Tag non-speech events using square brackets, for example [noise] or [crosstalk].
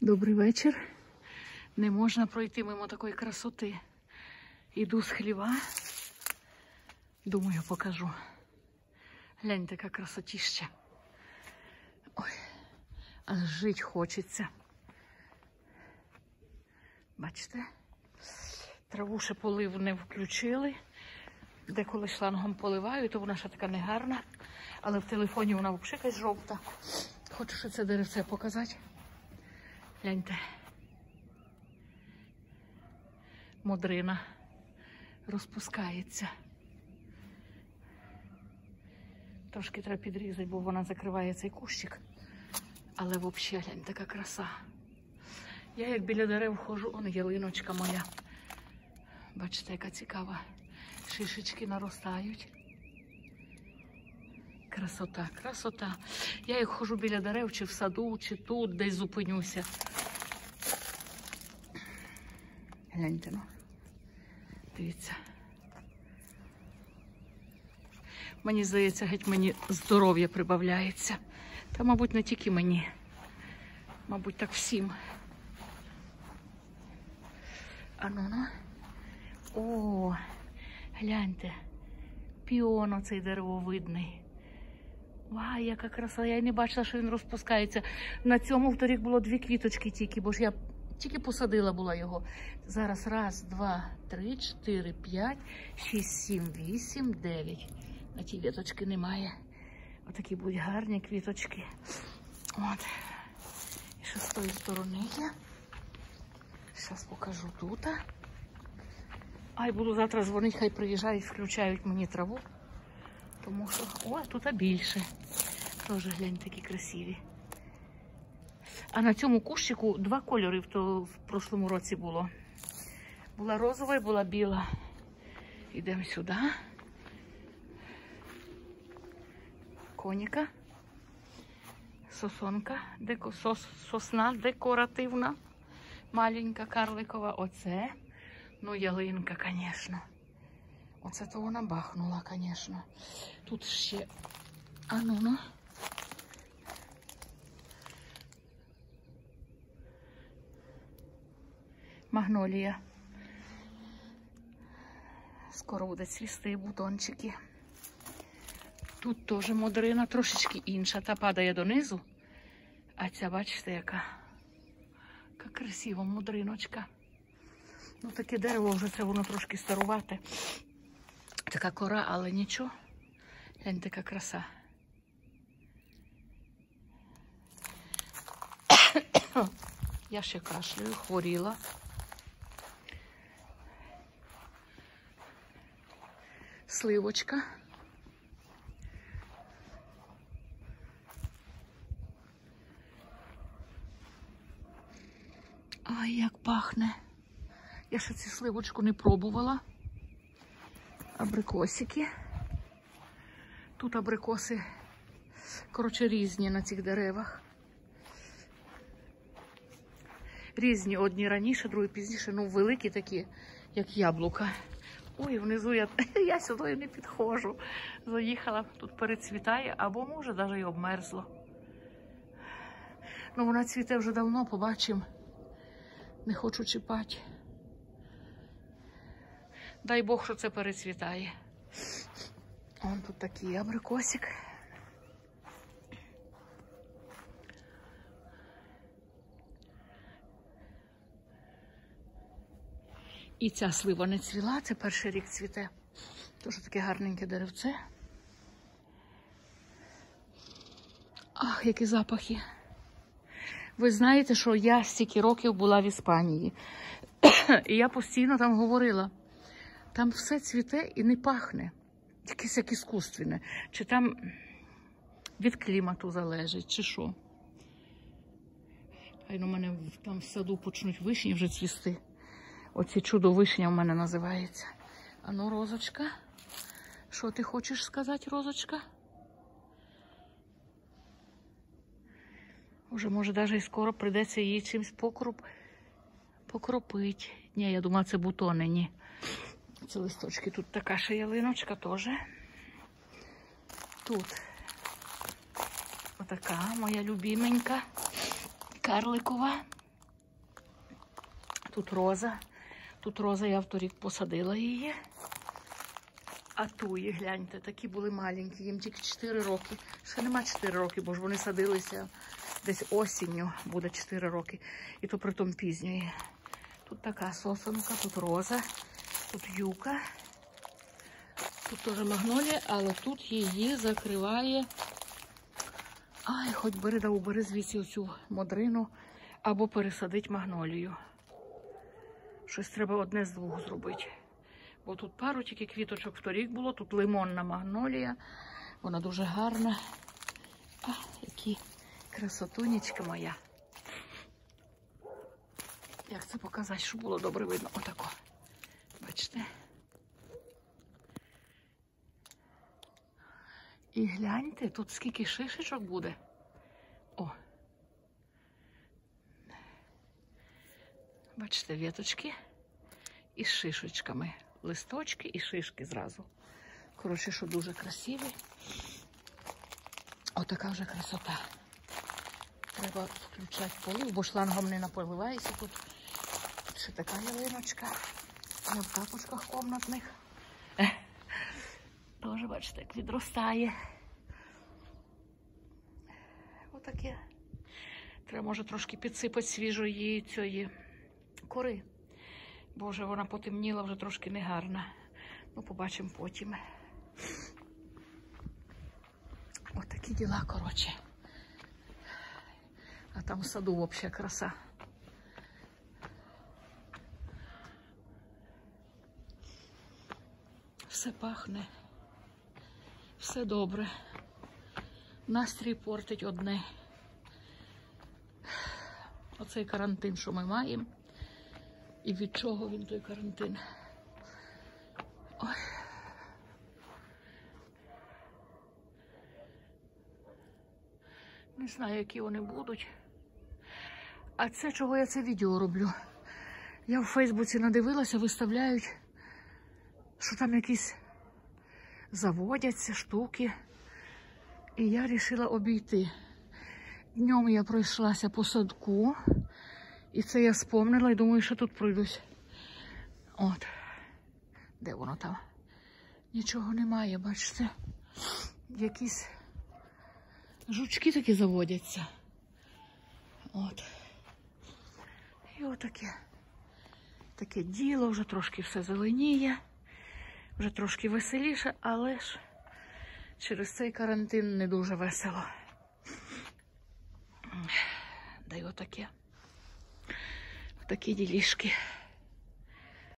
Добрий вечір. Не можна пройти мимо такої красоти. Іду з хліва. Думаю, покажу. Гляньте, яка красотіща. Ой, аж жить хочеться. Бачите? Траву ще полив не включили. Деколи шлангом поливаю, то вона ще така негарна. Але в телефоні вона взагалі жовта. Хочу ще це деревце показати. Гляньте. Модрина розпускається. Трошки треба підрізати, бо вона закриває цей кущик. Але взагалі, глянь, така краса. Я як біля дерев ходжу, он ялиночка моя. Бачите, яка цікава. Шишечки наростають. Красота, красота. Я як ходжу біля дерев, чи в саду, чи тут, десь зупинюся. Гляньте, ну. Дивіться. Мені здається, геть мені здоров'я прибавляється. Та, мабуть, не тільки мені. Мабуть, так всім. А ну. О, гляньте. Піон оцей деревовидний. Ва, яка краса. Я й не бачила, що він розпускається. На цьому вторік було дві квіточки тільки, бо ж я тільки посадила була його. Зараз раз, два, три, чотири, п'ять, шість, сім, вісім, дев'ять. На тій віточки немає. Отакі будуть гарні квіточки. От. І ще з тої сторони є. Зараз покажу тут. Ай, буду завтра дзвонити, хай приїжджають, включають мені траву. Тому що, о, тут більше. Теж глянь, такі красиві. А на цьому кущику два кольори то, в прошлому році було. Була розова і була біла. Йдемо сюди. Коніка. Сосонка, деко, сос, сосна декоративна. Маленька карликова. Оце. Ну, ялинка, звісно. Оце то вона бахнула, звісно. Тут ще. А ну ну. Магнолія. Скоро буде цвісти бутончики. Тут теж модрина, трошечки інша. Та падає донизу. А ця, бачите, яка, яка красива мудриночка. Ну, таке дерево вже це воно трошки старувати. Така кора, але нічого. Глянь, така краса. [coughs] Я ще кашлюю, хворіла. Сливочка. Ай, як пахне. Я ще цю сливочку не пробувала. Абрикосики. Тут абрикоси, коротше, різні на цих деревах. Різні одні раніше, другі пізніше, ну великі такі, як яблука. Ой, внизу я, [laughs] я сюди не підходжу. Заїхала, тут перецвітає, або може навіть і обмерзло. Ну, вона цвіте вже давно, побачимо. Не хочу чіпати. Дай Бог, що це перецвітає. Вон тут такий абрикосик. І ця слива не цвіла, це перший рік цвіте. Дуже таке гарненьке деревце. Ах, які запахи. Ви знаєте, що я стільки років була в Іспанії. І я постійно там говорила, там все цвіте і не пахне. Якесь як іскусственне. Чи там від клімату залежить, чи що. Хай у мене там в саду почнуть вишні вже цвісти. Оці чудо вишня в мене називається. А ну, розочка. Що ти хочеш сказати, розочка? Уже, може, навіть і скоро прийдеться її чимось покроп... покропить. Ні, я думала, це бутони, ні. Це листочки. Тут така ще ялиночка теж. Тут отака моя любименька, карликова. Тут роза. Тут роза, я вторік посадила її. А туї, гляньте, такі були маленькі, їм тільки 4 роки. Ще нема 4 роки, бо ж вони садилися десь осінню, буде 4 роки. І то притом пізньої. Тут така сосонка, тут роза, тут юка. Тут теж магнолія, але тут її закриває. Ай, хоч бери да убери звідси оцю модрину або пересадить магнолію. Щось треба одне з двох зробити. Бо тут пару тільки квіточок вторік було, тут лимонна магнолія. Вона дуже гарна. А, які красотунечка моя. Як це показати, щоб було добре видно? Отако. Бачите? І гляньте, тут скільки шишечок буде. Бачите, віточки із шишечками. Листочки і шишки зразу. Коротше, що дуже красиві. Отака вже красота. Треба включати полив, бо шлангом не наполивається тут. Ще така ялиночка. Я в тапочках комнатних. Теж, бачите, як відростає. Отаке. Треба, може, трошки підсипати свіжої цієї кори. Боже, вона потемніла вже трошки негарна. Ну, побачимо потім. Отакі діла, коротше. А там в саду взагалі краса. Все пахне, все добре. Настрій портить одне. Оцей карантин, що ми маємо. І від чого він той карантин? Ой. Не знаю, які вони будуть. А це чого я це відео роблю? Я в Фейсбуці надивилася, виставляють, що там якісь заводяться штуки. І я вирішила обійти. Днем я пройшлася по садку. І це я спомнила і думаю, що тут пройдусь. От. Де воно там? Нічого немає, бачите. Якісь жучки такі заводяться. От. І отаке. Таке діло, вже трошки все зеленіє, вже трошки веселіше, але ж через цей карантин не дуже весело. Да й отаке. Такі ділішки.